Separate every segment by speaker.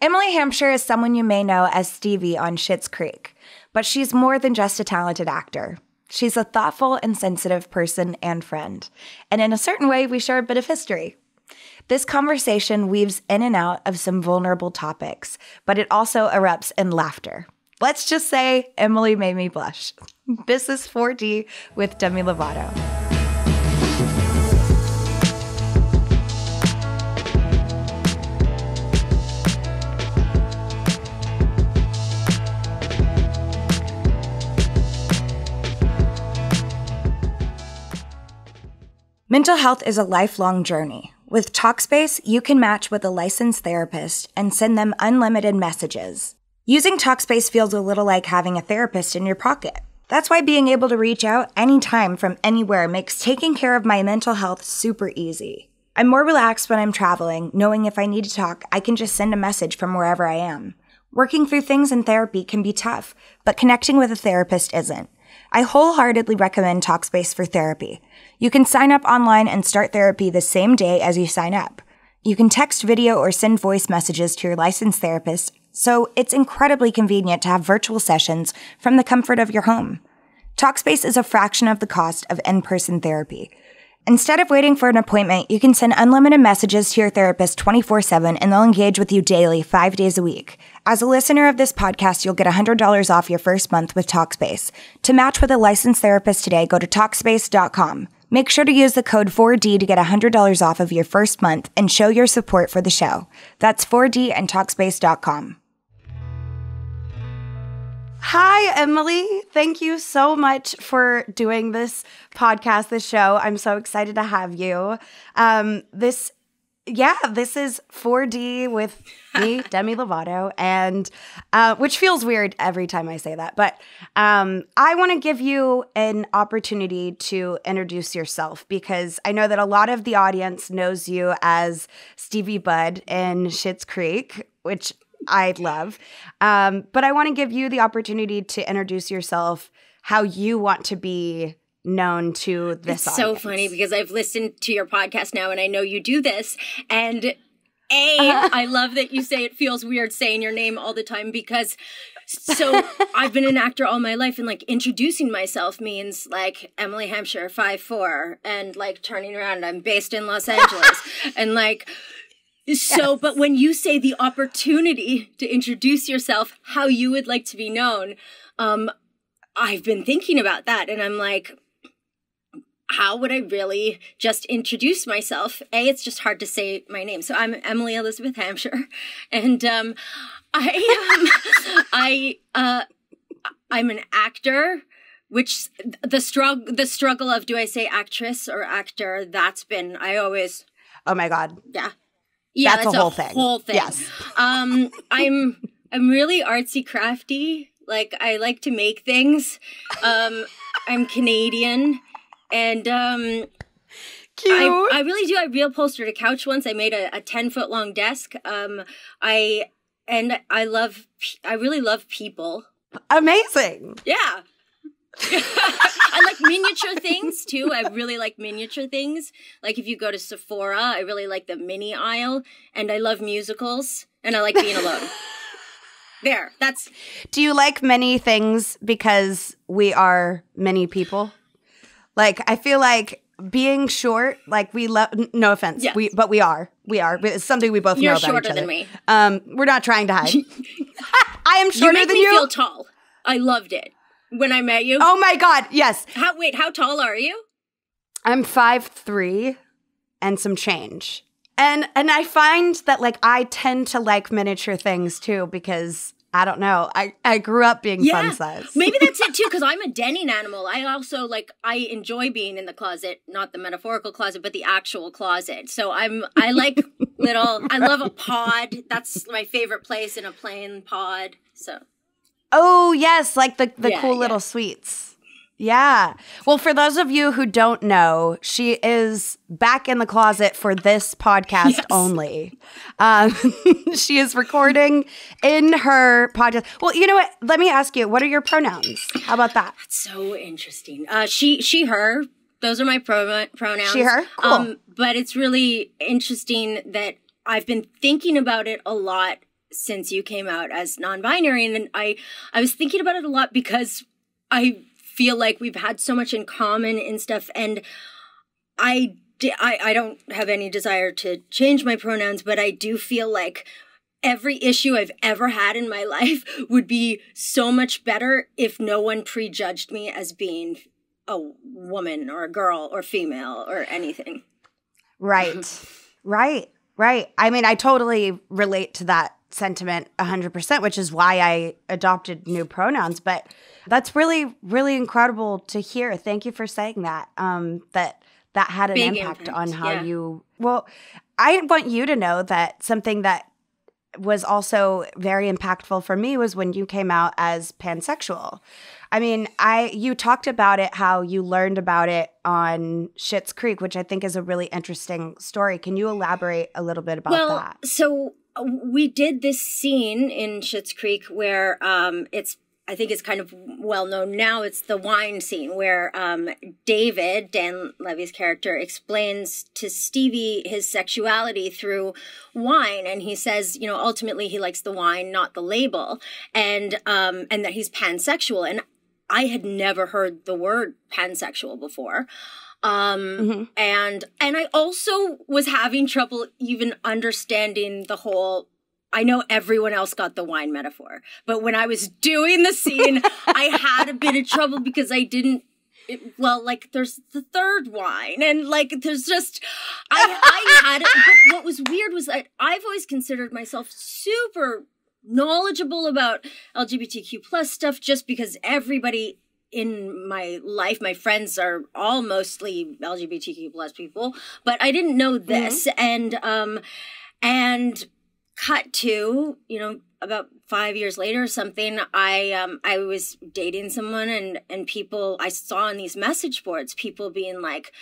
Speaker 1: Emily Hampshire is someone you may know as Stevie on Schitt's Creek, but she's more than just a talented actor. She's a thoughtful and sensitive person and friend. And in a certain way, we share a bit of history. This conversation weaves in and out of some vulnerable topics, but it also erupts in laughter. Let's just say Emily made me blush. This is 4D with Demi Lovato. Mental health is a lifelong journey. With Talkspace, you can match with a licensed therapist and send them unlimited messages. Using Talkspace feels a little like having a therapist in your pocket. That's why being able to reach out anytime from anywhere makes taking care of my mental health super easy. I'm more relaxed when I'm traveling, knowing if I need to talk, I can just send a message from wherever I am. Working through things in therapy can be tough, but connecting with a therapist isn't. I wholeheartedly recommend Talkspace for therapy. You can sign up online and start therapy the same day as you sign up. You can text video or send voice messages to your licensed therapist, so it's incredibly convenient to have virtual sessions from the comfort of your home. Talkspace is a fraction of the cost of in-person therapy. Instead of waiting for an appointment, you can send unlimited messages to your therapist 24 7 and they'll engage with you daily, five days a week. As a listener of this podcast, you'll get $100 off your first month with Talkspace. To match with a licensed therapist today, go to Talkspace.com. Make sure to use the code 4D to get $100 off of your first month and show your support for the show. That's 4D and Talkspace.com. Hi, Emily. Thank you so much for doing this podcast, this show. I'm so excited to have you. Um, this, yeah, this is 4D with me, Demi Lovato, and uh, which feels weird every time I say that. But um, I want to give you an opportunity to introduce yourself because I know that a lot of the audience knows you as Stevie Budd in Schitt's Creek, which I love. Um, but I want to give you the opportunity to introduce yourself, how you want to be known to this.
Speaker 2: It's audience. so funny because I've listened to your podcast now, and I know you do this, and a, I love that you say it feels weird saying your name all the time because so I've been an actor all my life and like introducing myself means like Emily Hampshire, five four, and like turning around, I'm based in Los Angeles. and like so, yes. but when you say the opportunity to introduce yourself, how you would like to be known, um, I've been thinking about that and I'm like, how would I really just introduce myself? A, it's just hard to say my name. So I'm Emily Elizabeth Hampshire and, um, I, um, I, uh, I'm an actor which the struggle the struggle of do I say actress or actor that's been I always
Speaker 1: Oh my god.
Speaker 2: Yeah.
Speaker 1: Yeah, that's, that's a whole a thing.
Speaker 2: Whole thing.
Speaker 1: Yes.
Speaker 2: Um, I'm I'm really artsy crafty. Like I like to make things. Um, I'm Canadian, and um,
Speaker 1: Cute.
Speaker 2: I, I really do. I real upholstered a couch once. I made a, a ten foot long desk. Um, I and I love. I really love people.
Speaker 1: Amazing.
Speaker 2: Yeah. I like miniature things too. I really like miniature things. Like if you go to Sephora, I really like the mini aisle, and I love musicals, and I like being alone. there, that's.
Speaker 1: Do you like many things because we are many people? Like I feel like being short, like we love. No offense, yes. we but we are. We are. It's something we both
Speaker 2: You're
Speaker 1: know about
Speaker 2: shorter
Speaker 1: each other.
Speaker 2: than me.
Speaker 1: Um, we're not trying to hide. I am shorter
Speaker 2: you make
Speaker 1: than
Speaker 2: me
Speaker 1: you.
Speaker 2: Feel tall. I loved it when I met you?
Speaker 1: Oh my god, yes.
Speaker 2: How wait, how tall are you?
Speaker 1: I'm five three and some change. And and I find that like I tend to like miniature things too because I don't know. I, I grew up being yeah, fun size.
Speaker 2: maybe that's it too, because I'm a denning animal. I also like I enjoy being in the closet, not the metaphorical closet, but the actual closet. So I'm I like little I love a pod. That's my favorite place in a plane pod. So
Speaker 1: Oh, yes, like the, the
Speaker 2: yeah,
Speaker 1: cool
Speaker 2: yeah.
Speaker 1: little sweets. Yeah. Well, for those of you who don't know, she is back in the closet for this podcast yes. only. Um, she is recording in her podcast. Well, you know what? Let me ask you, what are your pronouns? How about that?
Speaker 2: That's so interesting. Uh, she, she, her. Those are my pro- pronouns.
Speaker 1: She, her. Cool. Um,
Speaker 2: but it's really interesting that I've been thinking about it a lot since you came out as non-binary and then I I was thinking about it a lot because I feel like we've had so much in common and stuff and I I, I don't have any desire to change my pronouns, but I do feel like every issue I've ever had in my life would be so much better if no one prejudged me as being a woman or a girl or female or anything.
Speaker 3: Right. right. Right. I mean, I totally relate to that sentiment 100%, which is why I adopted new pronouns, but that's really really incredible to hear. Thank you for saying that. Um that that had an Big impact, impact, on how yeah. you well I want you to know that something that was also very impactful for me was when you came out as pansexual. I mean, I you talked about it how you learned about it on Schitt's Creek, which I think is a really interesting story. Can you elaborate a little bit about
Speaker 2: well,
Speaker 3: that?
Speaker 2: So uh, we did this scene in Schitt's Creek where um, it's I think it's kind of well known now. It's the wine scene where um, David, Dan Levy's character, explains to Stevie his sexuality through wine, and he says, you know, ultimately he likes the wine, not the label, and um, and that he's pansexual. And I had never heard the word pansexual before. Um, mm-hmm. and, and I also was having trouble even understanding the whole I know everyone else got the wine metaphor, but when I was doing the scene, I had a bit of trouble because I didn't. It, well, like there's the third wine, and like there's just I I had it. But what was weird was that I've always considered myself super knowledgeable about LGBTQ plus stuff, just because everybody in my life my friends are all mostly lgbtq plus people but i didn't know this mm-hmm. and um and cut to you know about five years later or something i um i was dating someone and and people i saw on these message boards people being like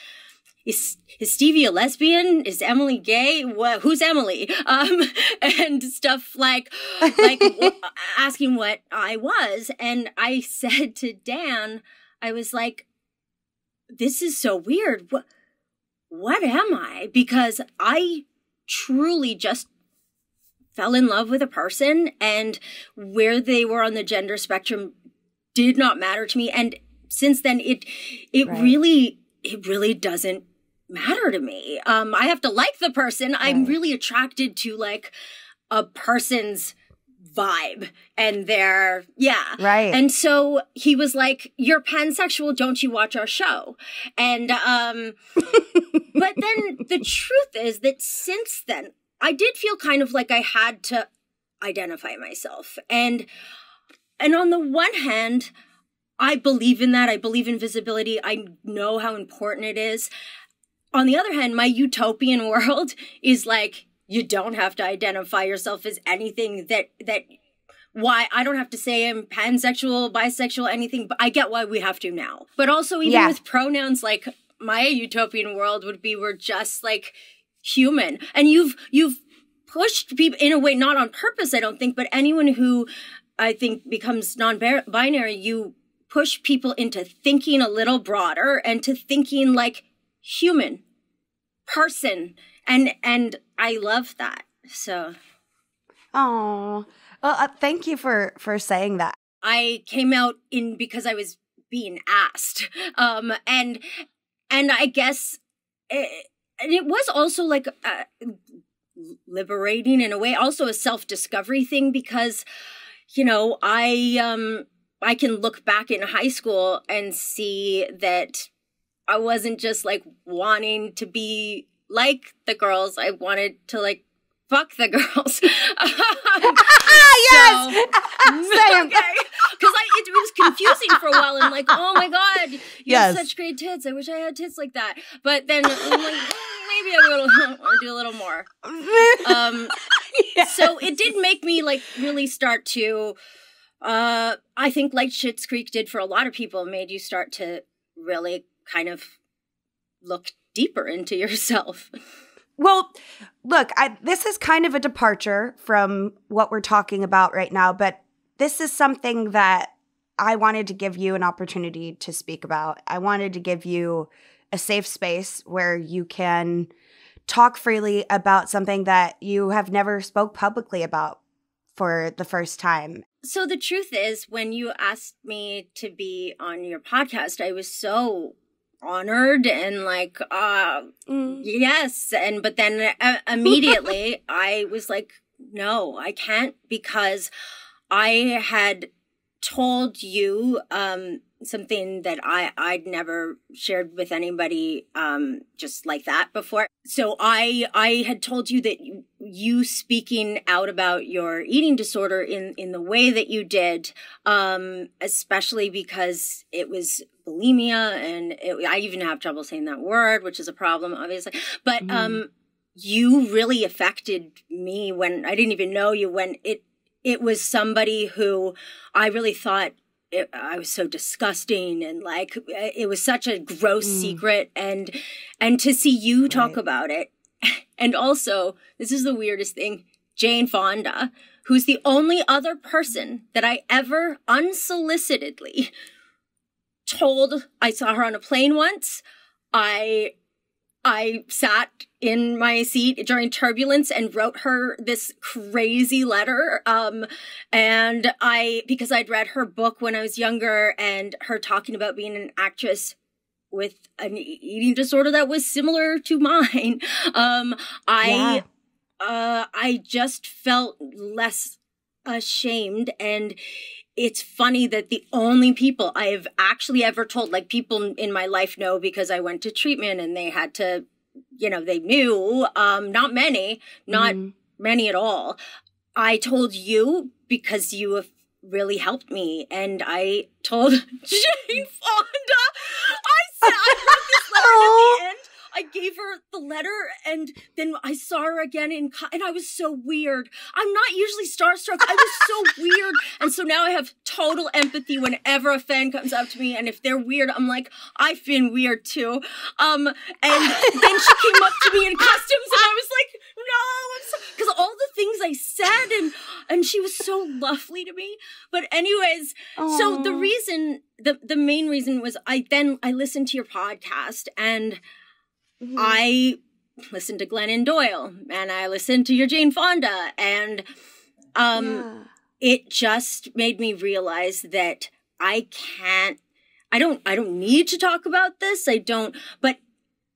Speaker 2: is is Stevie a lesbian? Is Emily gay? What, who's Emily? Um, and stuff like like asking what I was, and I said to Dan, I was like, "This is so weird. What what am I?" Because I truly just fell in love with a person and where they were on the gender spectrum did not matter to me. And since then it it right. really it really doesn't matter to me. Um i have to like the person. Right. i'm really attracted to like a person's vibe and their yeah.
Speaker 3: Right.
Speaker 2: And so he was like you're pansexual. Don't you watch our show? And um but then the truth is that since then I did feel kind of like I had to identify myself. And and on the one hand, I believe in that. I believe in visibility. I know how important it is. On the other hand, my utopian world is like you don't have to identify yourself as anything that that why I don't have to say I'm pansexual, bisexual, anything, but I get why we have to now. But also even yeah. with pronouns like my utopian world would be we're just like human. And you've, you've pushed people in a way, not on purpose, I don't think, but anyone who I think becomes non-binary, you push people into thinking a little broader and to thinking like human person. And, and I love that. So.
Speaker 3: Oh, well, uh, thank you for, for saying that.
Speaker 2: I came out in because I was being asked. Um, and, and I guess, it, and it was also like uh, liberating in a way also a self-discovery thing because you know i um i can look back in high school and see that i wasn't just like wanting to be like the girls i wanted to like fuck the girls.
Speaker 3: yes,
Speaker 2: same. Okay, because I it, it, was confusing for a while. and like, oh my god, you yes. have such great tits. I wish I had tits like that. But then I'm like, maybe I will do a little more. Um, yes. so it did make me like really start to. Uh, I think like Schitt's Creek did for a lot of people, made you start to really kind of look deeper into yourself.
Speaker 3: Well, look, I, this is kind of a departure from what we're talking about right now, but this is something that I wanted to give you an opportunity to speak about. I wanted to give you a safe space where you can talk freely about something that you have never spoke publicly about for the first time.
Speaker 2: So the truth is, when you asked me to be on your podcast, I was so honored and like uh mm. yes and but then uh, immediately i was like no i can't because i had told you um something that I I'd never shared with anybody um just like that before. So I I had told you that you, speaking out about your eating disorder in in the way that you did um especially because it was bulimia and it, I even have trouble saying that word which is a problem obviously. But mm. um you really affected me when I didn't even know you when it it was somebody who I really thought it, I was so disgusting and like it was such a gross mm. secret and and to see you talk right. about it and also this is the weirdest thing Jane Fonda who's the only other person that I ever unsolicitedly told I saw her on a plane once I I sat in my seat during turbulence and wrote her this crazy letter. Um, and I, because I'd read her book when I was younger and her talking about being an actress with an eating disorder that was similar to mine. Um, I, yeah. uh, I just felt less ashamed and it's funny that the only people I have actually ever told, like people in my life know because I went to treatment and they had to, you know, they knew, um, not many, not mm. many at all. I told you because you have really helped me. And I told Jane Fonda, I said, I wrote this letter at the end I gave her the letter and then I saw her again in, and I was so weird. I'm not usually starstruck. I was so weird. And so now I have total empathy whenever a fan comes up to me. And if they're weird, I'm like, I've been weird too. Um, and then she came up to me in customs and I was like, no, because all the things I said and, and she was so lovely to me. But anyways, Aww. so the reason, the, the main reason was I then, I listened to your podcast and Mm-hmm. I listened to Glennon Doyle and I listened to your Jane Fonda and um yeah. it just made me realize that I can't I don't I don't need to talk about this. I don't but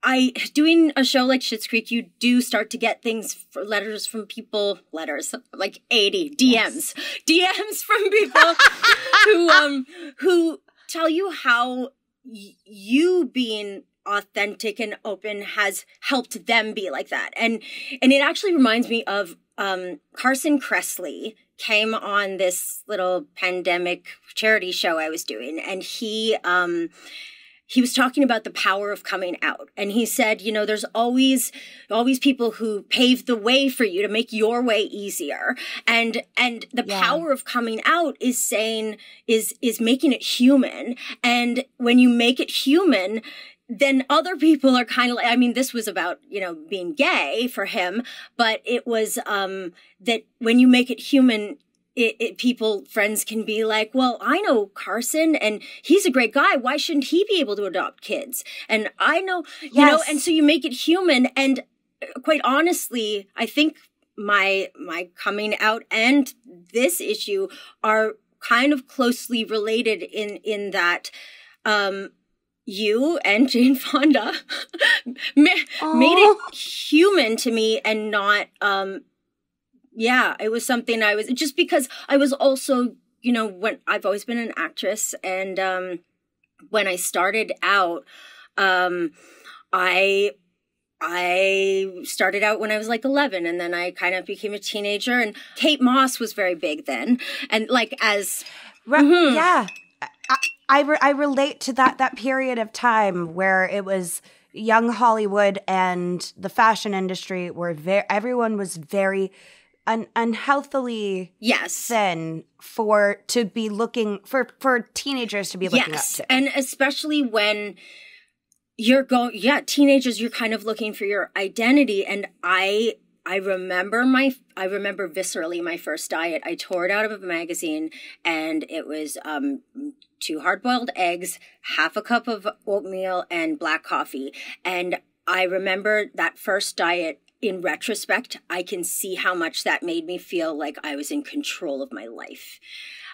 Speaker 2: I doing a show like Schitt's Creek, you do start to get things for letters from people, letters like 80 DMs, yes. DMs from people who um who tell you how y- you being authentic and open has helped them be like that. And and it actually reminds me of um, Carson Kressley came on this little pandemic charity show I was doing, and he um, he was talking about the power of coming out and he said you know there's always always people who pave the way for you to make your way easier and and the yeah. power of coming out is saying is is making it human and when you make it human then other people are kind of like, I mean, this was about, you know, being gay for him, but it was, um, that when you make it human, it, it, people, friends can be like, well, I know Carson and he's a great guy. Why shouldn't he be able to adopt kids? And I know, you yes. know, and so you make it human. And uh, quite honestly, I think my, my coming out and this issue are kind of closely related in, in that, um, you and Jane Fonda ma- made it human to me and not um yeah, it was something I was just because I was also, you know, when I've always been an actress and um when I started out um I I started out when I was like 11 and then I kind of became a teenager and Kate Moss was very big then and like as
Speaker 3: right, mm-hmm. yeah I re- I relate to that that period of time where it was young Hollywood and the fashion industry were very everyone was very un- unhealthily
Speaker 2: yes
Speaker 3: thin for to be looking for for teenagers to be looking yes.
Speaker 2: up to. And especially when you're going yeah, teenagers you're kind of looking for your identity and I I remember my I remember viscerally my first diet. I tore it out of a magazine and it was um two hard boiled eggs, half a cup of oatmeal, and black coffee. And I remember that first diet in retrospect, I can see how much that made me feel like I was in control of my life.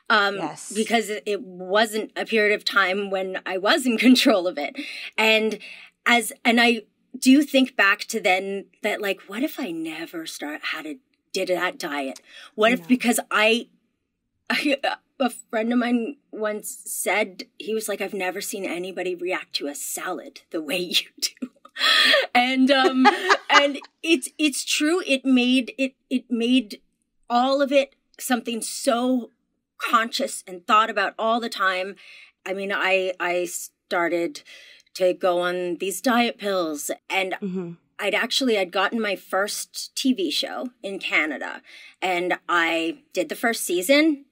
Speaker 2: Um, yes. Because it wasn't a period of time when I was in control of it. And as, and I do you think back to then that like, what if I never start, had a, did that diet? What if, because I, I, a friend of mine once said, he was like, I've never seen anybody react to a salad the way you do. and um and it's it's true it made it it made all of it something so conscious and thought about all the time i mean i i started to go on these diet pills and mm-hmm. I'd actually I'd gotten my first TV show in Canada and I did the first season.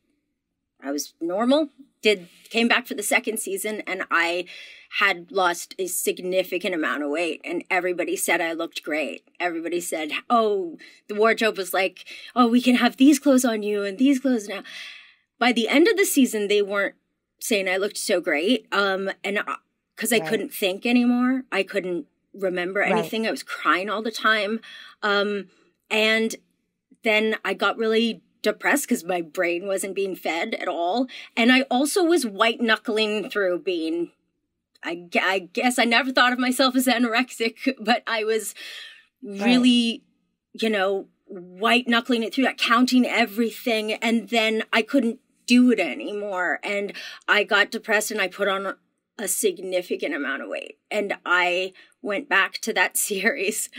Speaker 2: I was normal, did came back for the second season and I had lost a significant amount of weight and everybody said I looked great. Everybody said, "Oh, the wardrobe was like, "Oh, we can have these clothes on you and these clothes now." By the end of the season, they weren't saying I looked so great. Um and cuz I right. couldn't think anymore. I couldn't remember anything. Right. I was crying all the time. Um and then I got really depressed because my brain wasn't being fed at all. And I also was white knuckling through being I, I guess I never thought of myself as anorexic, but I was really, right. you know, white knuckling it through that, counting everything. And then I couldn't do it anymore. And I got depressed and I put on a, significant amount of weight. And I went back to that series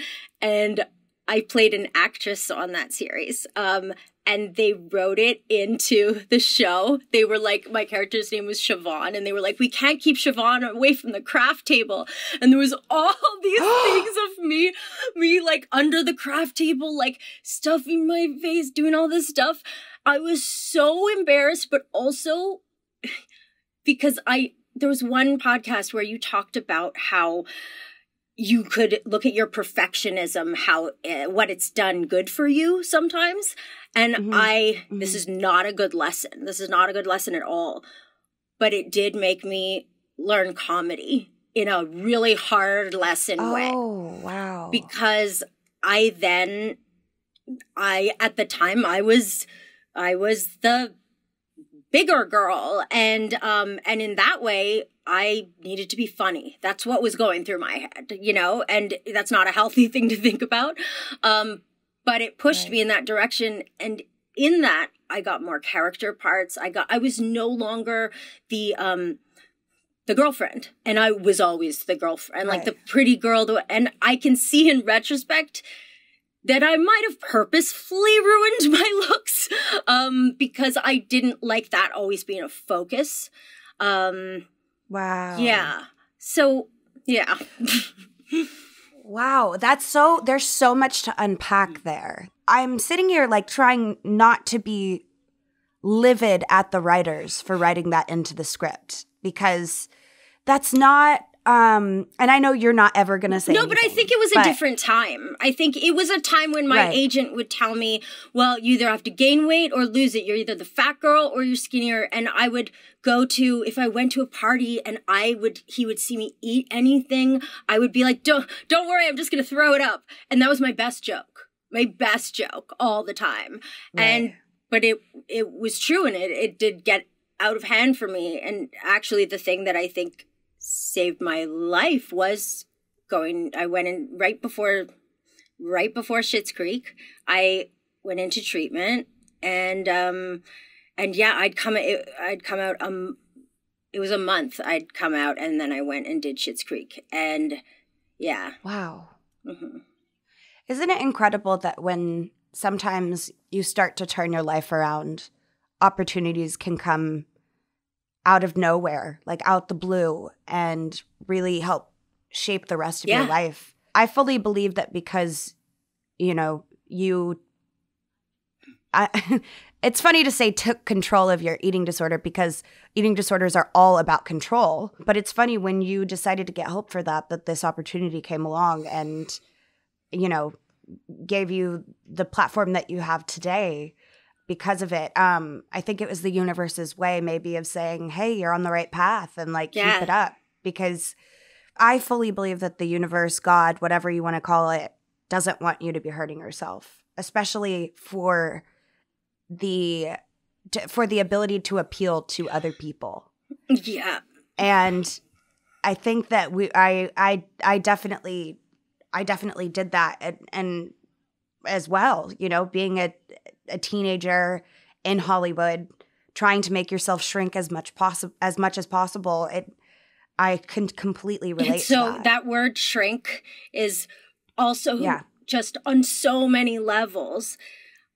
Speaker 2: and I played an actress on that series. Um, and they wrote it into the show. They were like, my character's name was Siobhan, and they were like, we can't keep Siobhan away from the craft table. And there was all these things of me, me like under the craft table, like stuffing my face, doing all this stuff. I was so embarrassed, but also because I, there was one podcast where you talked about how you could look at your perfectionism how uh, what it's done good for you sometimes. And mm-hmm. i mm-hmm. this is not a good lesson. This is not a good lesson at all. But it did make me learn comedy in a really hard lesson
Speaker 3: oh,
Speaker 2: way.
Speaker 3: Oh wow.
Speaker 2: Because i then i at the time i was i was the bigger girl and um and in that way I needed to be funny. That's what was going through my head, you know, and that's not a healthy thing to think about. Um, but it pushed right. me in that direction. And in that, I got more character parts. I got, I was no longer the, um, the girlfriend and I was always the girlfriend, right. like the pretty girl. And I can see in retrospect that I might have purposefully ruined my looks, um, because I didn't like that always being a focus. Um,
Speaker 3: Wow.
Speaker 2: Yeah. So, yeah.
Speaker 3: wow. That's so, there's so much to unpack there. I'm sitting here like trying not to be livid at the writers for writing that into the script because that's not um, and I know you're not ever going to say
Speaker 2: no,
Speaker 3: anything,
Speaker 2: but I think it was a different time. I think it was a time when my right. agent would tell me, "Well, you either have to gain weight or lose it. You're either the fat girl or you're skinnier." And I would go to if I went to a party and I would he would see me eat anything, I would be like, "Don't don't worry, I'm just going to throw it up." And that was my best joke. My best joke all the time. Right. And but it it was true and it it did get out of hand for me and actually the thing that I think saved my life was going I went in right before right before Schitt's Creek. I went into treatment and um and yeah, I'd come I'd come out um it was a month I'd come out and then I went and did Schitt's Creek and yeah.
Speaker 3: Wow. Mm-hmm. Isn't it incredible that when sometimes you start to turn your life around, opportunities can come out of nowhere, like out the blue, and really help shape the rest of yeah. your life. I fully believe that because, you know, you. I, it's funny to say took control of your eating disorder because eating disorders are all about control. But it's funny when you decided to get help for that, that this opportunity came along and, you know, gave you the platform that you have today because of it. Um, I think it was the universe's way, maybe, of saying, "Hey, you're on the right path," and like yeah. keep it up. Because I fully believe that the universe, God, whatever you want to call it, doesn't want you to be hurting yourself, especially for the to, for the ability to appeal to other people.
Speaker 2: Yeah.
Speaker 3: And I think that we I I I definitely I definitely did that and, and as well, you know, being a a teenager in Hollywood trying to make yourself shrink as much possible as much as possible. It I can completely relate
Speaker 2: so
Speaker 3: that.
Speaker 2: that word shrink is also
Speaker 3: Yeah.
Speaker 2: just on so many levels.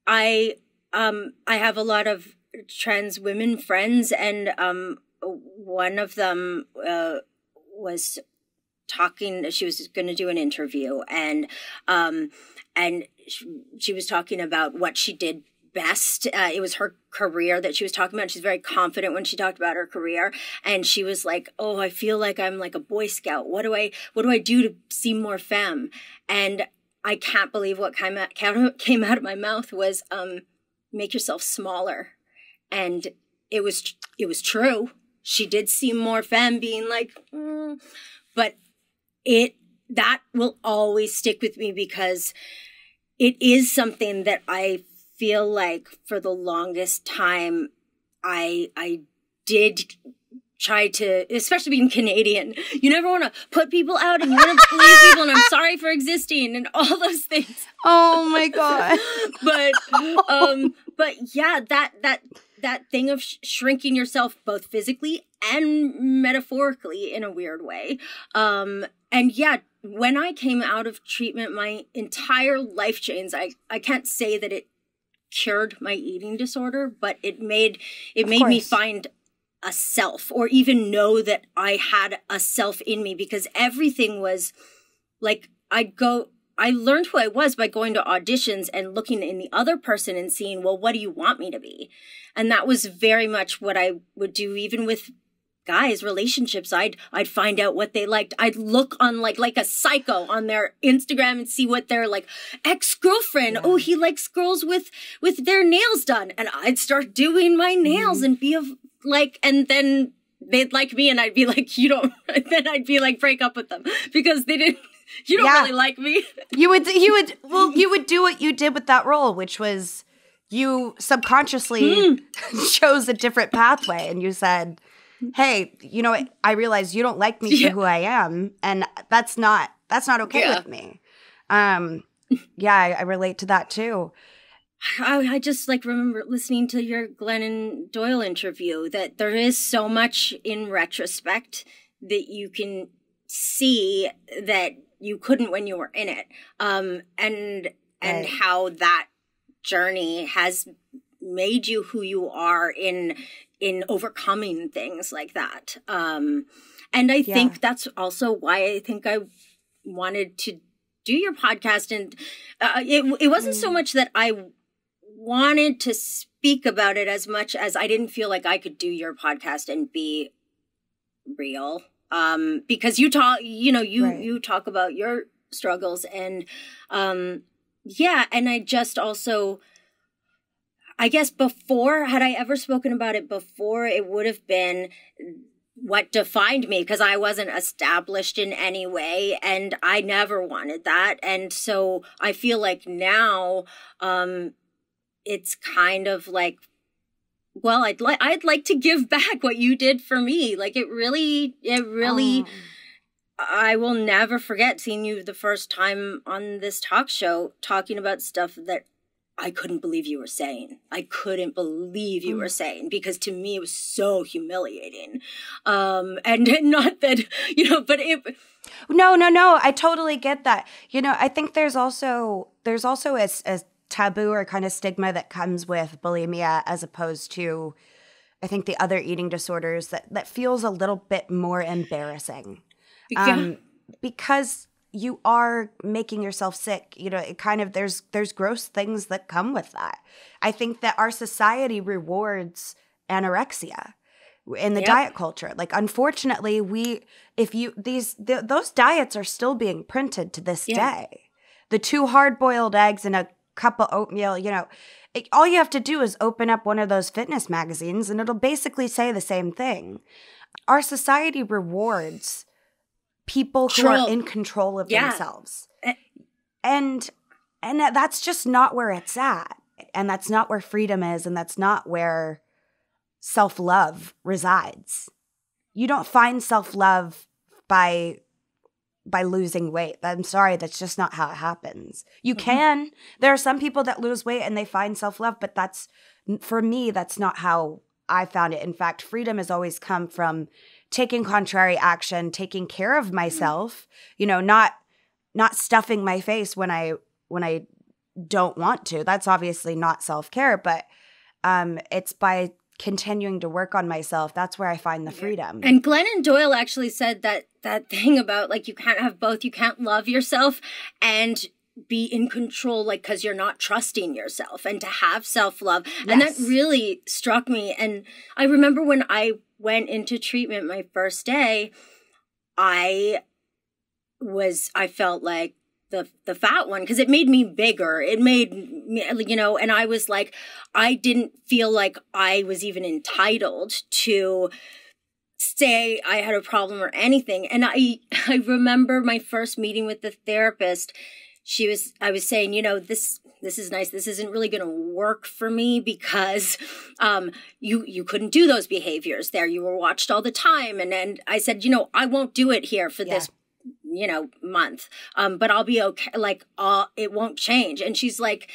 Speaker 2: I um I have a lot of trans women friends and um one of them uh was talking she was going to do an interview and um and she, she was talking about what she did best uh, it was her career that she was talking about. She's very confident when she talked about her career and she was like oh i feel like i'm like a boy scout. What do i what do i do to seem more femme? And i can't believe what came out, came out of my mouth was um make yourself smaller. And it was it was true. She did seem more femme being like mm, but it that will always stick with me because it is something that i feel like for the longest time i i did try to especially being canadian you never want to put people out and you want to please people and i'm sorry for existing and all those things
Speaker 3: oh my god.
Speaker 2: but um but yeah that that that thing of sh- shrinking yourself both physically and metaphorically in a weird way. Um and yeah when i came out of treatment my entire life changed. I i can't say that it cured my eating disorder but it made it
Speaker 3: Of
Speaker 2: made me find a self or even know that i had a self in me because everything was like I'd go I learned who I was by going to auditions and looking in the other person and seeing, well, what do you want me to be? And that was very much what I would do even with guys relationships i'd i'd find out what they liked. I'd look on like like a psycho on their instagram and see what their like ex-girlfriend oh he likes girls with with their nails done. And i'd start doing my mm-hmm. nails and be of like and then they'd like me and i'd be like you don't then i'd be like break up with them because they didn't you don't
Speaker 3: Yeah.
Speaker 2: really like me.
Speaker 3: You would you would well you would do what you did with that role, which was you subconsciously hmm. chose a different pathway and you said, "Hey, you know? I realize you don't like me
Speaker 2: Yeah.
Speaker 3: for who I am, and that's not that's not okay
Speaker 2: Yeah.
Speaker 3: with me." Um yeah, I, I relate to that too.
Speaker 2: I, I just like remember listening to your Glennon Doyle interview that there is so much in retrospect that you can see that you couldn't when you were in it. Um, and, and how that journey has made you who you are in, in overcoming things like that. Um, and I
Speaker 3: Yeah.
Speaker 2: think that's also why I think I wanted to do your podcast and uh, it it wasn't so much that I wanted to speak about it as much as I didn't feel like I could do your podcast and be real um because you talk you know you
Speaker 3: Right.
Speaker 2: you talk about your struggles and um yeah and I just also I guess before had I ever spoken about it before it would have been what defined me because I wasn't established in any way and I never wanted that. And so I feel like now um it's kind of like well I'd like I'd like to give back what you did for me. Like it really it really
Speaker 3: Oh.
Speaker 2: I will never forget seeing you the first time on this talk show talking about stuff that I couldn't believe you were saying. I couldn't believe you were saying because to me it was so humiliating. Um and not that, you know, but it
Speaker 3: No, no, no. I totally get that. You know, I think there's also there's also a taboo or kind of stigma that comes with bulimia as opposed to I think the other eating disorders that that feels a little bit more embarrassing. Um because you are making yourself sick. You know, it kind of there's there's gross things that come with that. I think that our society rewards anorexia in the
Speaker 2: Yep.
Speaker 3: diet culture. Like unfortunately, we if you these th- those diets are still being printed to this
Speaker 2: Yeah.
Speaker 3: day. The two hard-boiled eggs and a cup of oatmeal, you know, it- all you have to do is open up one of those fitness magazines and it'll basically say the same thing. Our society rewards people who are in control of
Speaker 2: Yeah.
Speaker 3: themselves.
Speaker 2: Eh.
Speaker 3: And and that's just not where it's at. And that's not where freedom is and that's not where self-love resides. You don't find self-love by by losing weight. I'm sorry, that's just not how it happens. You mm-hmm. can. There are some people that lose weight and they find self-love, but that's for me that's not how I found it. In fact, freedom has always come from taking contrary action, taking care of myself, you know, not not stuffing my face when I when I don't want to. That's obviously not self-care, but um it's by continuing to work on myself that's where i find the freedom.
Speaker 2: And glennon doyle actually said that that thing about like you can't have both you can't love yourself and be in control like because you're not trusting yourself and to have self-love. Yes. and that really struck me and i remember when i went into treatment my first day i was i felt like the the fat one because it made me bigger. It made me you know and i was like i didn't feel like i was even entitled to say i had a problem or anything. And i i remember my first meeting with the therapist she was i was saying you know this this is nice. This isn't really going to work for me because um you you couldn't do those behaviors there. You were watched all the time. And and i said you know i won't do it here for yeah. this you know month. Um but i'll be okay like uh it won't change. And she's like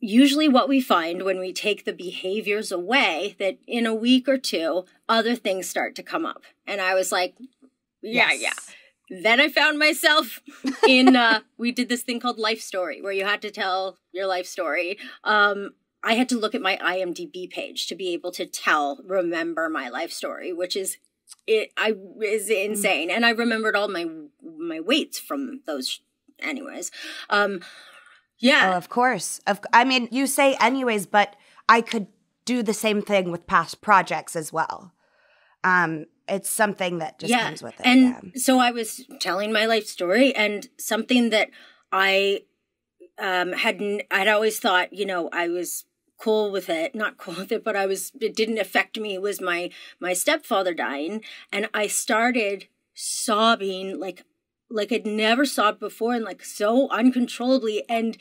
Speaker 2: usually what we find when we take the behaviors away that in a week or two other things start to come up. And i was like yeah yes. yeah then I found myself in uh we did this thing called life story where you had to tell your life story. Um I had to look at my IMDb page to be able to tell remember my life story, which is it I is insane. And I remembered all my my weights from those anyways. Um yeah.
Speaker 3: Oh, of course. Of I mean, you say anyways, but I could do the same thing with past projects as well. Um it's something that just yeah. comes with it.
Speaker 2: And yeah. so I was telling my life story and something that I um had I'd always thought, you know, I was cool with it not cool with it but i was it didn't affect me it was my my stepfather dying and i started sobbing like like i'd never sobbed before and like so uncontrollably and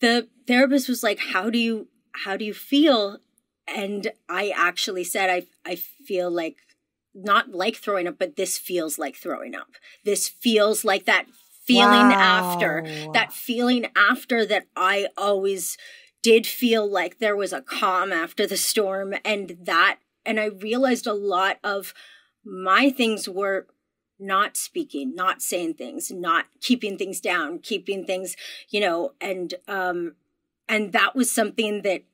Speaker 2: the therapist was like how do you how do you feel and i actually said i i feel like not like throwing up but this feels like throwing up this feels like that feeling wow. after that feeling after that i always did feel like there was a calm after the storm and that and I realized a lot of my things were not speaking, not saying things, not keeping things down, keeping things, you know, and um and that was something that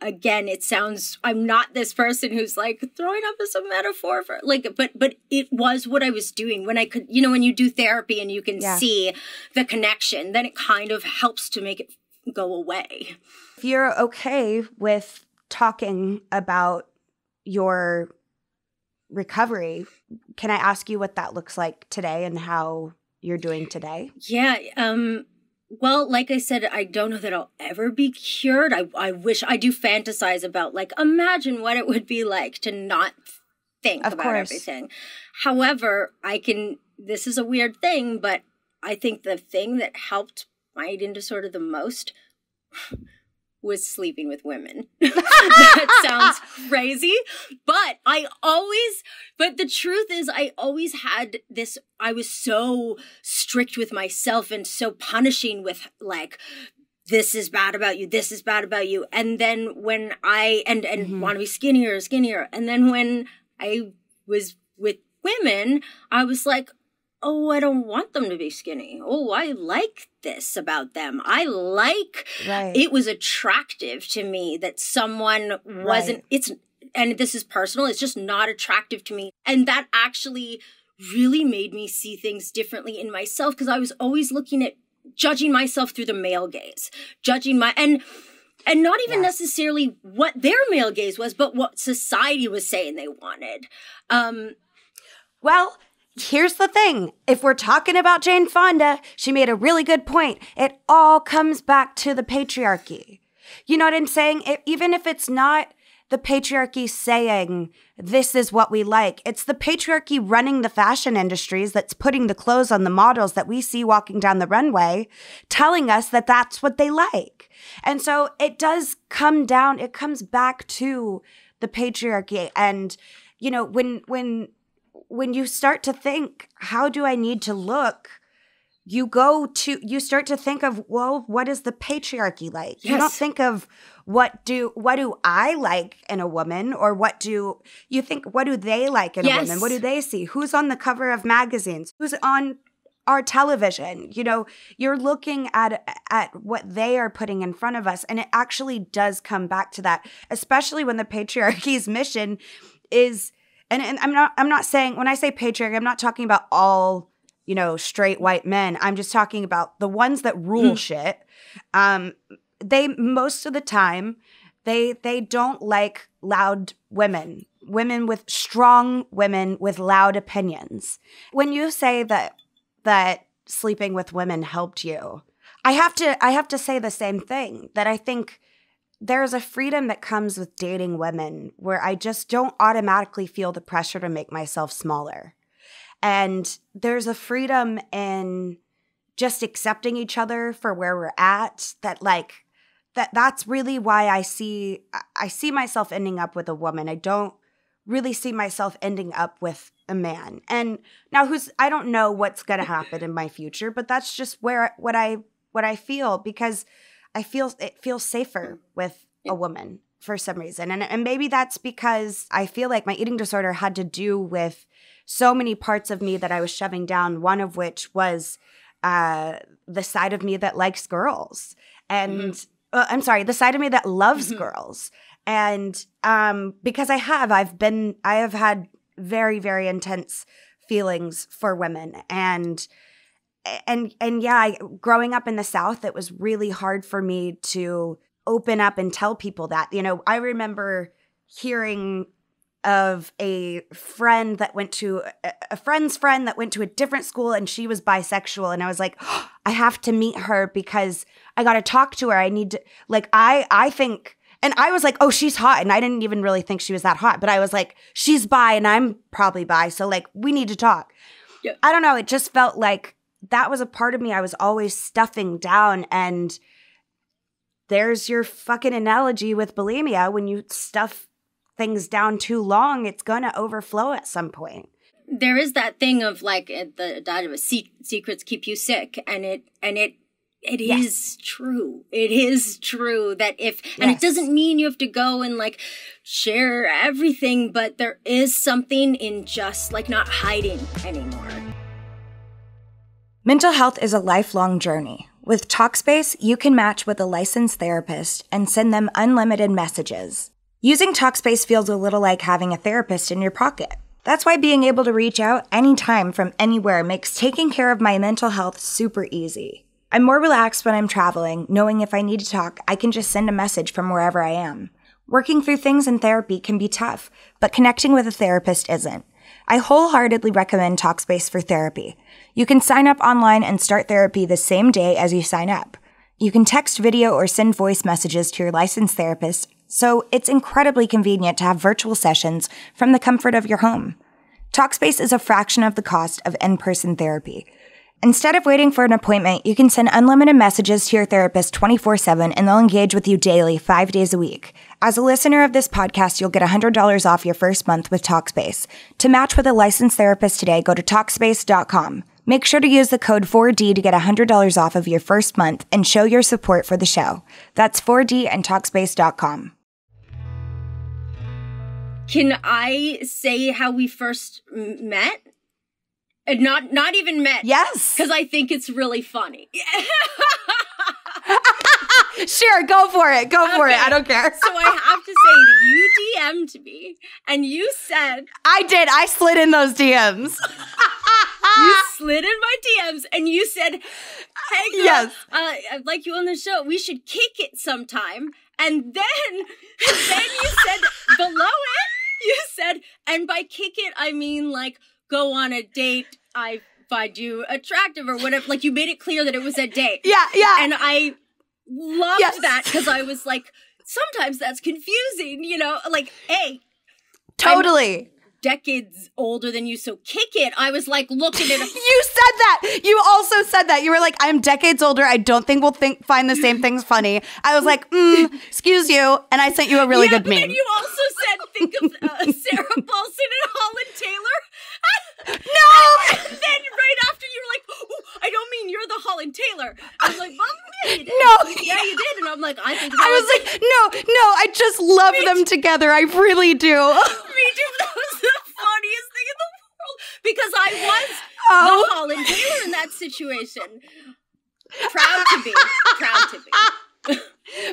Speaker 2: again it sounds i'm not this person who's like throwing up as a metaphor for like but but it was what i was doing when i could you know when you do therapy and you can yeah. see the connection then it kind of helps to make it go away
Speaker 3: if you're okay with talking about your recovery, can I ask you what that looks like today and how you're doing today?
Speaker 2: Yeah. Um, well, like I said, I don't know that I'll ever be cured. I, I wish I do fantasize about, like, imagine what it would be like to not think of about course. everything. However, I can, this is a weird thing, but I think the thing that helped my eating disorder the most was sleeping with women. that sounds crazy, but I always, but the truth is, I always had this, I was so strict with myself and so punishing with like, this is bad about you, this is bad about you. And then when I, and, and mm-hmm. want to be skinnier, skinnier. And then when I was with women, I was like, oh, I don't want them to be skinny. Oh, I like this about them. I like right. it was attractive to me that someone wasn't right. it's and this is personal, it's just not attractive to me. And that actually really made me see things differently in myself because I was always looking at judging myself through the male gaze, judging my and and not even yeah. necessarily what their male gaze was, but what society was saying they wanted. Um
Speaker 3: well, Here's the thing. If we're talking about Jane Fonda, she made a really good point. It all comes back to the patriarchy. You know what I'm saying? It, even if it's not the patriarchy saying, this is what we like. It's the patriarchy running the fashion industries that's putting the clothes on the models that we see walking down the runway, telling us that that's what they like. And so it does come down, it comes back to the patriarchy. And, you know, when, when, when you start to think, how do I need to look? You go to, you start to think of, well, what is the patriarchy like? Yes. You don't think of, what do what do I like in a woman or what do you think what do they like in yes. a woman? What do they see? Who's on the cover of magazines? Who's on our television? You know, you're looking at at what they are putting in front of us and it actually does come back to that, especially when the patriarchy's mission is and, and I'm not I'm not saying when I say patriarchy, I'm not talking about all you know, straight white men. I'm just talking about the ones that rule mm. shit. Um, they most of the time they they don't like loud women women with strong women with loud opinions when you say that that sleeping with women helped you i have to i have to say the same thing that i think there's a freedom that comes with dating women where i just don't automatically feel the pressure to make myself smaller and there's a freedom in just accepting each other for where we're at that like that that's really why I see I see myself ending up with a woman. I don't really see myself ending up with a man. And now who's I don't know what's going to happen in my future, but that's just where what I what I feel because I feel it feels safer with a woman for some reason. And and maybe that's because I feel like my eating disorder had to do with so many parts of me that I was shoving down, one of which was uh the side of me that likes girls. And mm-hmm uh, I'm sorry, the side of me that loves mm-hmm. girls. And um, because I have, I've been, I have had very, very intense feelings for women. And, and, and yeah, I, growing up in the South, it was really hard for me to open up and tell people that. You know, I remember hearing of a friend that went to a friend's friend that went to a different school and she was bisexual and I was like oh, I have to meet her because I got to talk to her I need to like I I think and I was like oh she's hot and I didn't even really think she was that hot but I was like she's bi and I'm probably bi so like we need to talk. Yeah. I don't know it just felt like that was a part of me I was always stuffing down and there's your fucking analogy with bulimia when you stuff things down too long, it's going to overflow at some point.
Speaker 2: There is that thing of like eh, the diet of secrets keep you sick, and it and it it yes. is true. It is true that if, yes. and it doesn't mean you have to go and like share everything, but there is something in just like not hiding anymore.
Speaker 1: Mental health is a lifelong journey. With Talkspace, you can match with a licensed therapist and send them unlimited messages. Using Talkspace feels a little like having a therapist in your pocket. That's why being able to reach out anytime from anywhere makes taking care of my mental health super easy. I'm more relaxed when I'm traveling, knowing if I need to talk, I can just send a message from wherever I am. Working through things in therapy can be tough, but connecting with a therapist isn't. I wholeheartedly recommend Talkspace for therapy. You can sign up online and start therapy the same day as you sign up. You can text video or send voice messages to your licensed therapist so it's incredibly convenient to have virtual sessions from the comfort of your home. Talkspace is a fraction of the cost of in-person therapy. Instead of waiting for an appointment, you can send unlimited messages to your therapist 24-7 and they'll engage with you daily, five days a week. As a listener of this podcast, you'll get $100 off your first month with Talkspace. To match with a licensed therapist today, go to Talkspace.com. Make sure to use the code 4D to get $100 off of your first month and show your support for the show. That's 4D and Talkspace.com.
Speaker 2: Can I say how we first met? And not not even met.
Speaker 3: Yes.
Speaker 2: Because I think it's really funny.
Speaker 3: sure, go for it. Go for it. I don't care.
Speaker 2: so I have to say that you DM'd me and you said
Speaker 3: I did. I slid in those DMs.
Speaker 2: you slid in my DMs and you said, Hey girl, yes. Uh, I'd like you on the show. We should kick it sometime. And then then you said below it you said, and by kick it, I mean like go on a date. I find you attractive or whatever. Like you made it clear that it was a date.
Speaker 3: Yeah, yeah.
Speaker 2: And I loved yes. that because I was like, sometimes that's confusing, you know, like, hey,
Speaker 3: Totally.
Speaker 2: decades older than you, so kick it. I was like looking at
Speaker 3: You said that. You also said that. You were like, I'm decades older. I don't think we'll think find the same things funny. I was like, mm, excuse you. And I sent you a really
Speaker 2: yeah,
Speaker 3: good meme.
Speaker 2: you also said, think of uh, Sarah Paulson and Holland Taylor.
Speaker 3: no!
Speaker 2: And then right after you were like, oh, I don't mean you're the Holland Taylor. I was like, well, yeah, you did.
Speaker 3: No.
Speaker 2: Yeah, you did. And I'm like, I think
Speaker 3: I was like, no, no, I just love them together. I really do.
Speaker 2: me too. That was the funniest thing in the world because I was
Speaker 3: Oh.
Speaker 2: the Holland Taylor in that situation. Proud to be. Proud to be.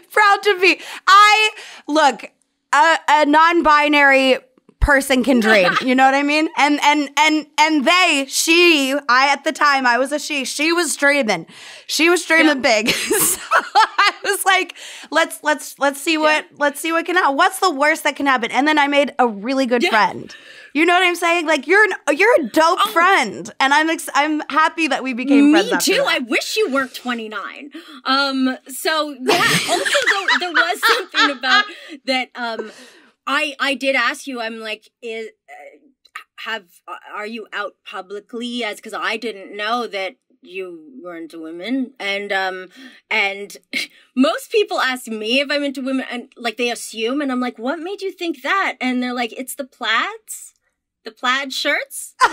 Speaker 3: Proud to be. I look a, a non-binary person can dream. You know what I mean? And and and and they, she, I at the time I was a she. She was dreaming. She was dreaming big. so I was like, let's let's let's see what let's see what can happen. What's the worst that can happen? And then I made a really good
Speaker 2: Yeah.
Speaker 3: friend. You know what I'm saying? Like you're an, you're a dope friend, and I'm ex- I'm happy that we became friends.
Speaker 2: Me too. I wish you weren't 29. Um. So yeah. Also, though, there was something about that. Um. I I did ask you. I'm like, is uh, have are you out publicly? As because I didn't know that you were into women and um and most people ask me if I'm into women and like they assume and I'm like what made you think that? And they're like it's the plaids. The plaid shirts.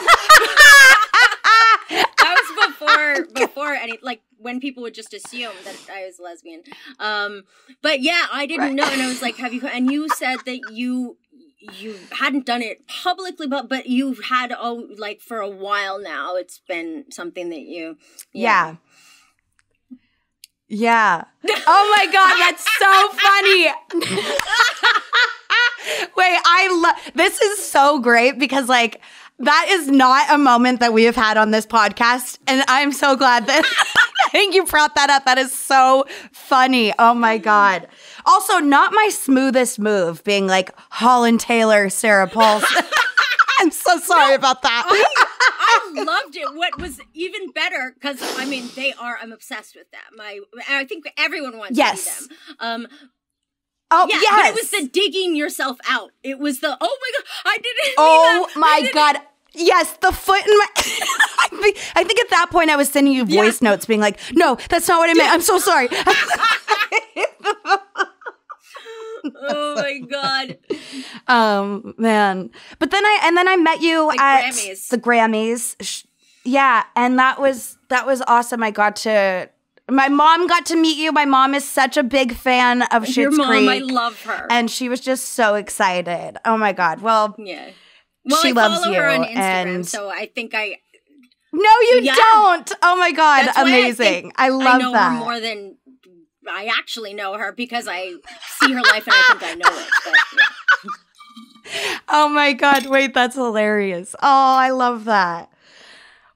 Speaker 2: That was before before any like when people would just assume that I was lesbian. Um, but yeah, I didn't
Speaker 3: Right.
Speaker 2: know, and I was like, "Have you?" And you said that you you hadn't done it publicly, but but you've had oh like for a while now. It's been something that you
Speaker 3: Yeah. Yeah. Oh my god, that's so funny. Wait, I love this is so great because like that is not a moment that we have had on this podcast and I'm so glad that think you brought that up. That is so funny. Oh my god. Also, not my smoothest move being like Holland Taylor, Sarah Paulson. I'm so sorry about that.
Speaker 2: I loved it. What was even better, because I mean, they are. I'm obsessed with them. I I think everyone wants
Speaker 3: Yes.
Speaker 2: to see them. Um,
Speaker 3: Oh
Speaker 2: yeah,
Speaker 3: yes.
Speaker 2: but it was the digging yourself out. It was the oh my god, I didn't. mean
Speaker 3: Oh.
Speaker 2: I
Speaker 3: my god. Yes, the foot in my I think at that point I was sending you voice notes being like, "No, that's not what I meant. I'm so sorry."
Speaker 2: Oh my god.
Speaker 3: um, man. But then I and then I met you
Speaker 2: The
Speaker 3: at
Speaker 2: Grammys.
Speaker 3: the Grammys. Yeah, and that was that was awesome. I got to my mom got to meet you. My mom is such a big fan of Schitt's
Speaker 2: Your mom,
Speaker 3: Creek.
Speaker 2: I love her.
Speaker 3: and she was just so excited. Oh my god. Well,
Speaker 2: yeah. Well,
Speaker 3: She
Speaker 2: I
Speaker 3: loves
Speaker 2: follow her
Speaker 3: you,
Speaker 2: on Instagram,
Speaker 3: and-
Speaker 2: so I think I
Speaker 3: no you
Speaker 2: Yeah.
Speaker 3: don't. Oh my god,
Speaker 2: That's why I
Speaker 3: amazing. I, love
Speaker 2: I know
Speaker 3: that.
Speaker 2: her more than I actually know her because I see her life and I think I know it. But yeah.
Speaker 3: Oh my god, wait, that's hilarious. Oh, I love that.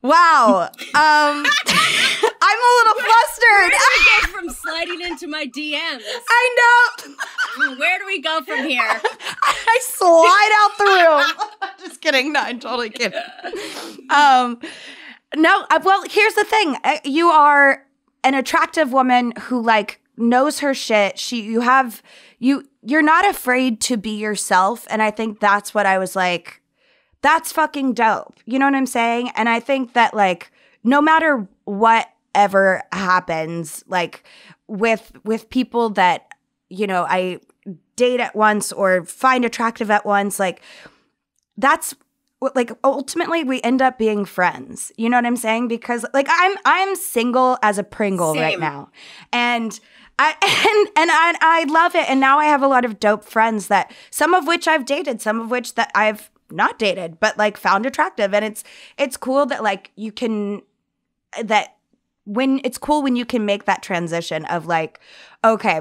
Speaker 3: Wow. Um I'm a little flustered.
Speaker 2: Where do we go from sliding into my DMs?
Speaker 3: I know.
Speaker 2: Where do we go from here?
Speaker 3: I slide out the room. Just kidding. No, I'm totally kidding. Um no, uh, well, here's the thing. Uh, You are an attractive woman who like knows her shit. She you have you you're not afraid to be yourself and I think that's what I was like that's fucking dope. You know what I'm saying? And I think that like no matter whatever happens like with with people that you know I date at once or find attractive at once like that's like ultimately we end up being friends. You know what I'm saying? Because like I'm I'm single as a Pringle right now. And I and and I I love it. And now I have a lot of dope friends that some of which I've dated, some of which that I've not dated, but like found attractive. And it's it's cool that like you can that when it's cool when you can make that transition of like, okay,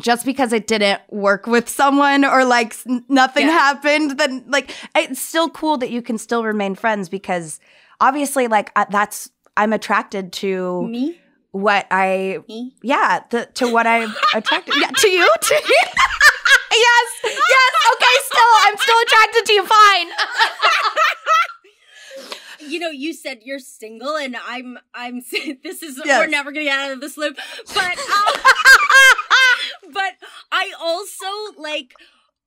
Speaker 3: just because it didn't work with someone or like nothing
Speaker 2: Yeah.
Speaker 3: happened, then like it's still cool that you can still remain friends because obviously, like that's I'm attracted to
Speaker 2: Me?
Speaker 3: what I
Speaker 2: Me?
Speaker 3: yeah the, to what I'm attracted yeah to you to you. yes yes okay still I'm still attracted to you fine
Speaker 2: You know, you said you're single, and I'm, I'm. This is
Speaker 3: Yes.
Speaker 2: we're never gonna get out of this loop, but, um, but I also like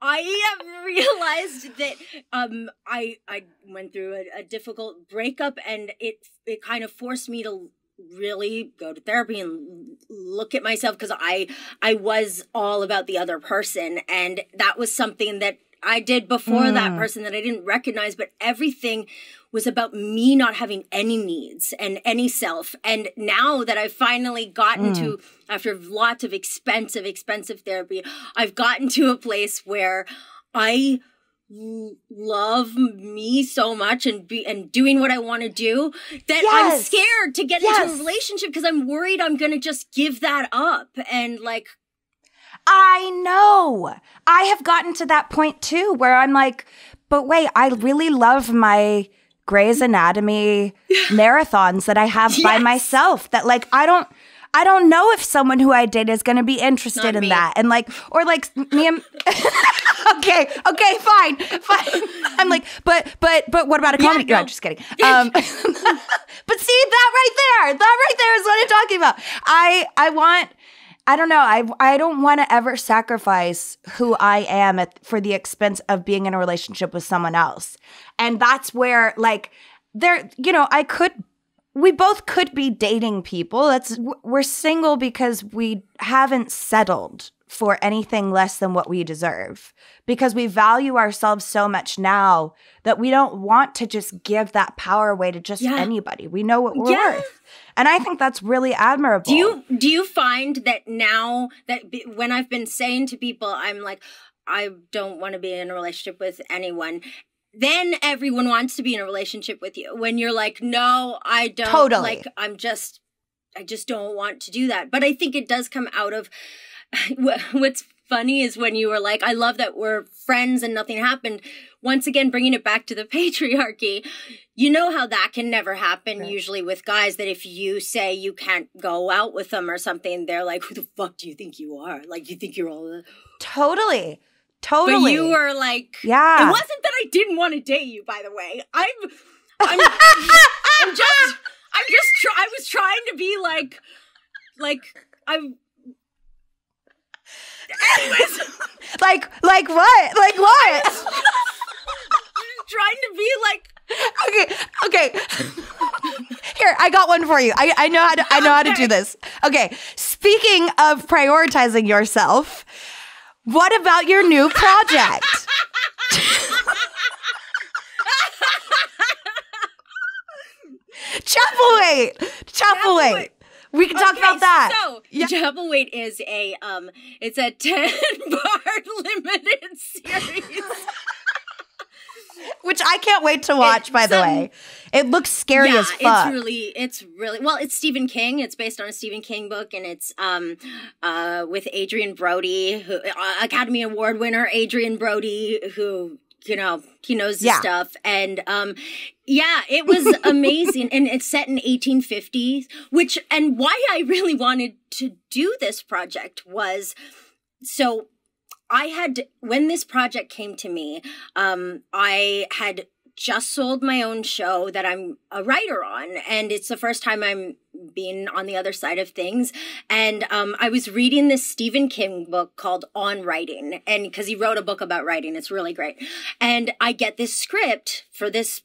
Speaker 2: I have realized that um I I went through a, a difficult breakup and it it kind of forced me to really go to therapy and look at myself because I I was all about the other person and that was something that I did before mm. that person that I didn't recognize but everything was about me not having any needs and any self. And now that I've finally gotten mm. to, after lots of expensive, expensive therapy, I've gotten to a place where I love me so much and be and doing what I want to do that yes. I'm scared to get yes. into a relationship because I'm worried I'm going to just give that up and like
Speaker 3: I know. I have gotten to that point too where I'm like, but wait, I really love my Grey's Anatomy marathons that I have yes. by myself that like I don't I don't know if someone who I date is going to be interested Not in me. that. And like, or like me and, okay, okay, fine, fine. I'm like, but, but, but what about a comedy? Yeah, no. no, I'm just kidding. Um, but see that right there, that right there is what I'm talking about. I, I want, I don't know. I I don't want to ever sacrifice who I am at, for the expense of being in a relationship with someone else. And that's where like there you know, I could we both could be dating people. That's we're single because we haven't settled for anything less than what we deserve because we value ourselves so much now that we don't want to just give that power away to just yeah. anybody. We know what we're yeah. worth. And I think that's really admirable.
Speaker 2: Do you do you find that now that b- when I've been saying to people I'm like I don't want to be in a relationship with anyone then everyone wants to be in a relationship with you. When you're like, "No, I don't." Totally. Like I'm just I just don't want to do that. But I think it does come out of what's funny is when you were like, I love that we're friends and nothing happened. Once again, bringing it back to the patriarchy, you know how that can never happen right. usually with guys that if you say you can't go out with them or something, they're like, who the fuck do you think you are? Like, you think you're all the.
Speaker 3: Totally. Totally.
Speaker 2: But you were like,
Speaker 3: yeah.
Speaker 2: It wasn't that I didn't want to date you, by the way. I'm, I'm, I'm just, I'm just, try- I was trying to be like, like, I'm, Anyways,
Speaker 3: like like what? Like what?
Speaker 2: trying to be like
Speaker 3: okay, okay. Here, I got one for you. I, I know how to I know okay. how to do this. Okay. Speaking of prioritizing yourself, what about your new project? Chapelwaite. Chapelwaite. We can talk okay, about that.
Speaker 2: So, yeah. Chapelwaite is a um it's a 10 part limited series.
Speaker 3: Which I can't wait to watch, by the way. It looks scary yeah, as fuck.
Speaker 2: It's really, it's really well. It's Stephen King. It's based on a Stephen King book, and it's um, uh, with Adrien Brody, who uh, Academy Award winner Adrien Brody, who you know he knows yeah. stuff and um yeah it was amazing and it's set in 1850s which and why i really wanted to do this project was so i had when this project came to me um i had just sold my own show that I'm a writer on, and it's the first time I'm being on the other side of things. And um, I was reading this Stephen King book called On Writing, and because he wrote a book about writing, it's really great. And I get this script for this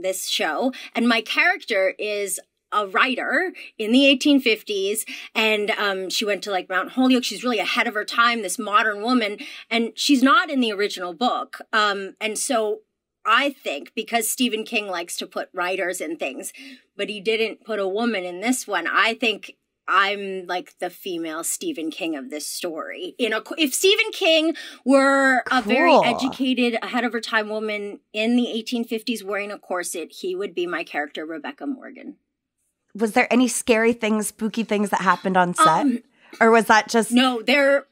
Speaker 2: this show, and my character is a writer in the 1850s and um, she went to like mount holyoke she's really ahead of her time this modern woman and she's not in the original book um, and so I think because Stephen King likes to put writers in things, but he didn't put a woman in this one. I think I'm like the female Stephen King of this story. You know, if Stephen King were cool. a very educated, ahead of her time woman in the 1850s wearing a corset, he would be my character, Rebecca Morgan.
Speaker 3: Was there any scary things, spooky things that happened on set? Um, or was that just
Speaker 2: no? There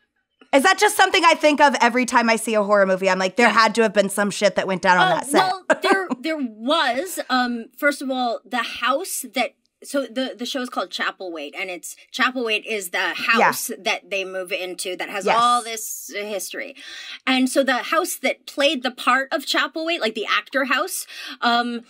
Speaker 3: is that just something I think of every time I see a horror movie? I'm like, there had to have been some shit that went down on uh, that set.
Speaker 2: Well, there there was. Um, first of all, the house that so the the show is called Chapelwaite, and it's Chapelwaite is the house yeah. that they move into that has yes. all this history, and so the house that played the part of Chapelwaite, like the actor house, um,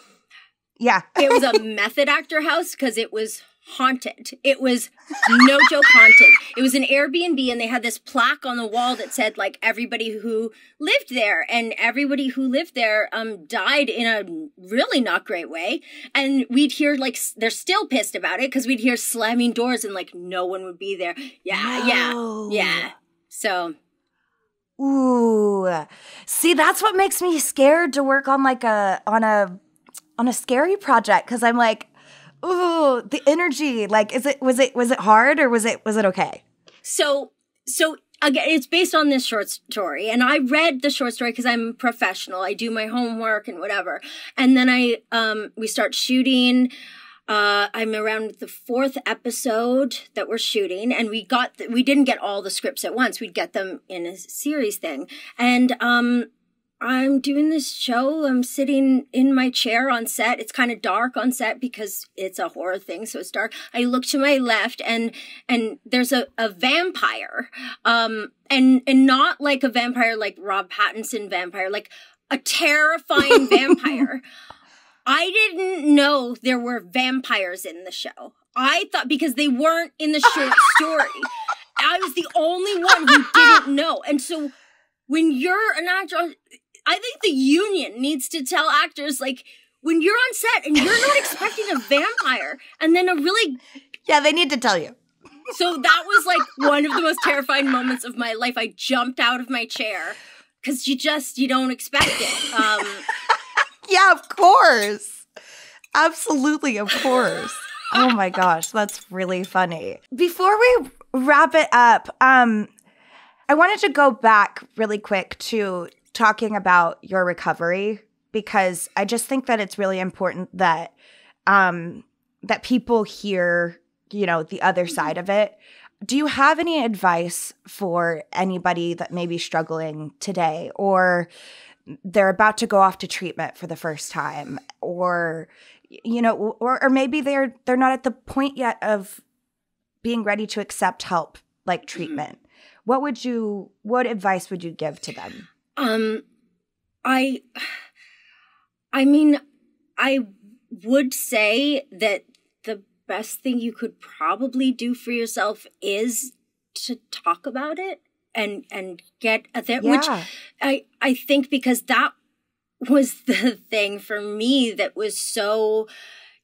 Speaker 3: yeah,
Speaker 2: it was a method actor house because it was haunted. It was no joke haunted. It was an Airbnb and they had this plaque on the wall that said like everybody who lived there and everybody who lived there um died in a really not great way. And we'd hear like they're still pissed about it because we'd hear slamming doors and like no one would be there. Yeah,
Speaker 3: No.
Speaker 2: yeah. Yeah. So
Speaker 1: Ooh. See, that's what makes me scared to work on like a on a on a scary project cuz I'm like, ooh, the energy. Like is it was it was it hard or was it was it okay?
Speaker 2: So, so again, it's based on this short story, and I read the short story because I'm professional. I do my homework and whatever, and then I um we start shooting. Uh, I'm around the fourth episode that we're shooting, and we got we didn't get all the scripts at once. We'd get them in a series thing, and um, I'm doing this show. I'm sitting in my chair on set. It's kind of dark on set because it's a horror thing, so it's dark. I look to my left and and there's a, a vampire. Um and and not like a vampire like Rob Pattinson vampire, like a terrifying vampire. I didn't know there were vampires in the show. I thought because they weren't in the short story. I was the only one who didn't know. And so when you're an actor, I think the union needs to tell actors like when you're on set and you're not expecting a vampire and then a really
Speaker 3: Yeah, they need to tell you.
Speaker 2: so that was like one of the most terrifying moments of my life. I jumped out of my chair because you just you don't expect it. Um,
Speaker 3: Yeah, of course. Absolutely, of course.
Speaker 1: Oh my gosh, that's really funny. Before we wrap it up, um I wanted to go back really quick to talking about your recovery because I just think that it's really important that um that people hear, you know, the other side of it. Do you have any advice for anybody that may be struggling today or they're about to go off to treatment for the first time or you know or or maybe they're they're not at the point yet of being ready to accept help like treatment? What would you what advice would you give to them
Speaker 2: um, I, I mean, I would say that the best thing you could probably do for yourself is to talk about it and and get a ther- which
Speaker 1: Yeah.
Speaker 2: I I think because that was the thing for me that was so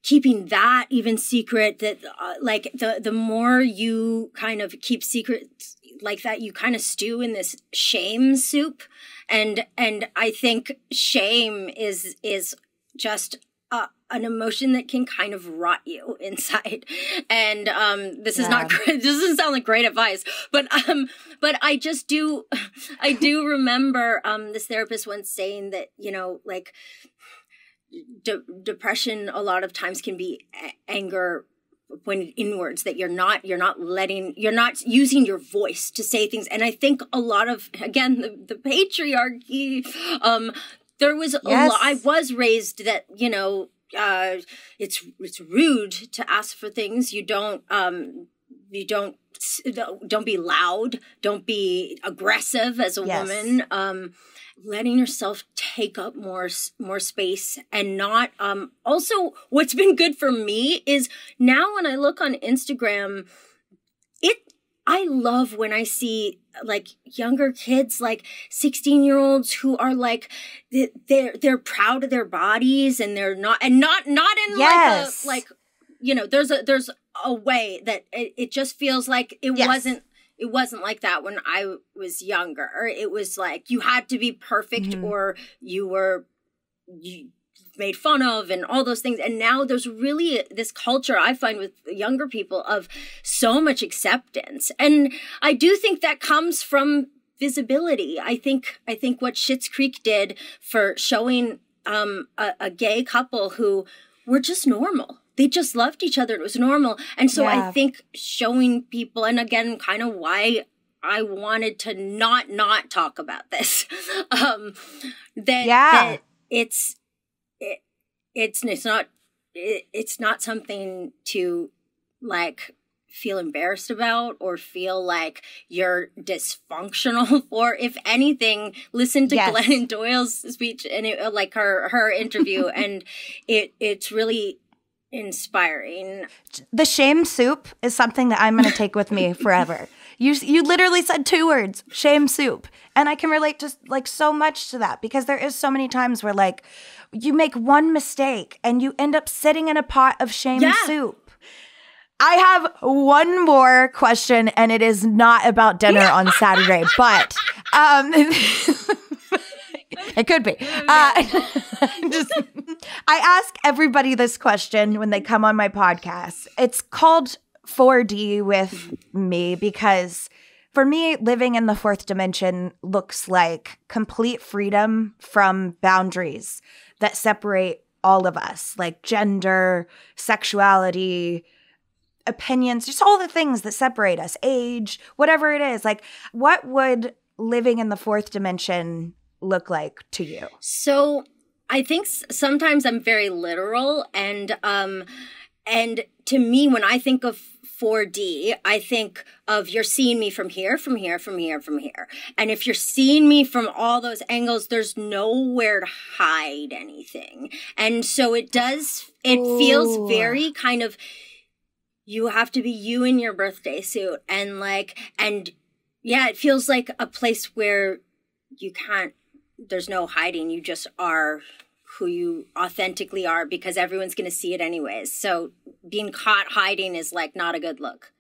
Speaker 2: keeping that even secret that uh, like the the more you kind of keep secrets like that you kind of stew in this shame soup. And and i think shame is is just uh, an emotion that can kind of rot you inside. And um this is not great this doesn't sound like great advice but um but i just do i do remember um this therapist once saying that you know like de- depression a lot of times can be a- anger when inwards that you're not you're not letting you're not using your voice to say things. And i think a lot of again the, the patriarchy um there was a lot i was raised that you know uh it's it's rude to ask for things. You don't um you don't don't be loud. Don't be aggressive as a
Speaker 1: Yes.
Speaker 2: woman. Um letting yourself take up more more space and not um also what's been good for me is now when i look on instagram it i love when i see like younger kids like 16 year olds who are like they're they're proud of their bodies and they're not and not not in
Speaker 1: Yes.
Speaker 2: like a like you know there's a there's a way that it, it just feels like it
Speaker 1: Yes.
Speaker 2: wasn't it wasn't like that when I was younger. It was like you had to be perfect
Speaker 1: Mhm.
Speaker 2: or you were you made fun of and all those things. And now there's really this culture I find with younger people of so much acceptance. And I do think that comes from visibility. I think I think what Schitt's Creek did for showing um, a, a gay couple who were just normal. They just loved each other. It was normal. And so
Speaker 1: Yeah.
Speaker 2: I think showing people, and again, kind of why I wanted to not not talk about this, um, that,
Speaker 1: Yeah.
Speaker 2: that it's it, it's it's not it, it's not something to like feel embarrassed about or feel like you're dysfunctional for if anything listen to
Speaker 1: Yes.
Speaker 2: glennon doyle's speech and it, like her her interview and it it's really inspiring.
Speaker 3: The shame soup is something that I'm going to take with me forever. You you literally said two words, shame soup. And I can relate to like so much to that because there is so many times where like you make one mistake and you end up sitting in a pot of shame
Speaker 2: Yeah.
Speaker 3: soup. I have one more question and it is not about dinner on Saturday, but um it could be. Uh, just, I ask everybody this question when they come on my podcast. It's called 4D with me because for me, living in the fourth dimension looks like complete freedom from boundaries that separate all of us, like gender, sexuality, opinions, just all the things that separate us, age, whatever it is. Like, what would living in the fourth dimension look like to you?
Speaker 2: So I think sometimes I'm very literal and um and to me when I think of 4D, I think of you're seeing me from here, from here, from here, from here. And if you're seeing me from all those angles, there's nowhere to hide anything. And so it does, it
Speaker 3: Ooh.
Speaker 2: feels very kind of, you have to be you in your birthday suit. And like, and yeah, it feels like a place where you can't there's no hiding. You just are who you authentically are because everyone's going to see it anyways. So being caught hiding is like not a good look.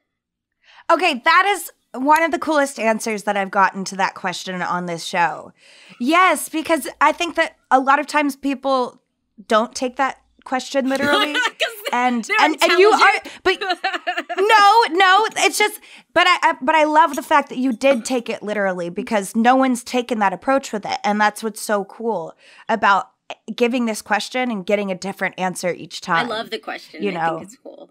Speaker 3: Okay, that is one of the coolest answers that I've gotten to that question on this show. Yes, because I think that a lot of times people don't take that question literally. and and, and you are but no no it's just but I, I but i love the fact that you did take it literally because no one's taken that approach with it and that's what's so cool about giving this question and getting a different answer each time.
Speaker 2: I love the question.
Speaker 3: You
Speaker 2: I
Speaker 3: know.
Speaker 2: think it's cool.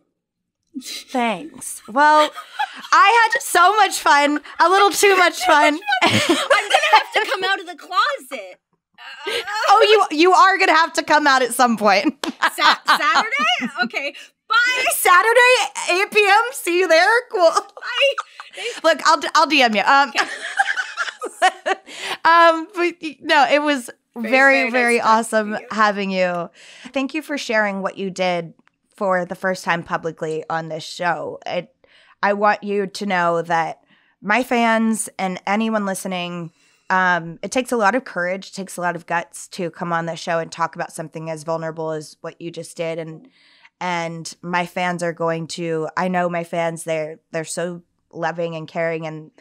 Speaker 3: thanks well i had so much fun a little too much fun
Speaker 2: I'm going to have to come out of the closet.
Speaker 3: Oh you you are gonna have to come out at some point
Speaker 2: Sa- Saturday? Okay. Bye.
Speaker 3: saturday 8 p.m see you there cool
Speaker 2: Bye.
Speaker 3: Look, I'll I'll DM you. Um, um, but no, it was very
Speaker 2: very
Speaker 3: very, awesome
Speaker 2: you.
Speaker 3: having you. Thank you for sharing what you did for the first time publicly on this show. It, I want you to know that my fans and anyone listening. Um, it takes a lot of courage, it takes a lot of guts to come on the show and talk about something as vulnerable as what you just did. And and my fans are going to. I know my fans. They're they're so loving and caring, and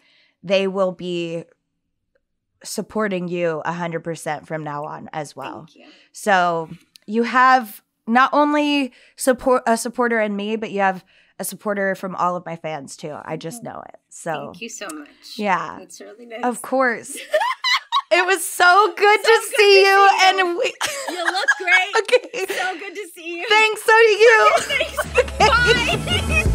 Speaker 3: they will be supporting you 100% from now on as well.
Speaker 2: You.
Speaker 3: So you have not only support a supporter in me, but you have a supporter from all of my fans too. I just mm-hmm. know it. So
Speaker 2: Thank you so much.
Speaker 3: yeah,
Speaker 2: That's really nice.
Speaker 3: of course. it was so good to
Speaker 2: good
Speaker 3: see
Speaker 2: to
Speaker 3: you,
Speaker 2: see you.
Speaker 3: and we.
Speaker 2: You look great.
Speaker 3: okay.
Speaker 2: So good to see you.
Speaker 3: Thanks. So do you.
Speaker 2: Thanks. Bye.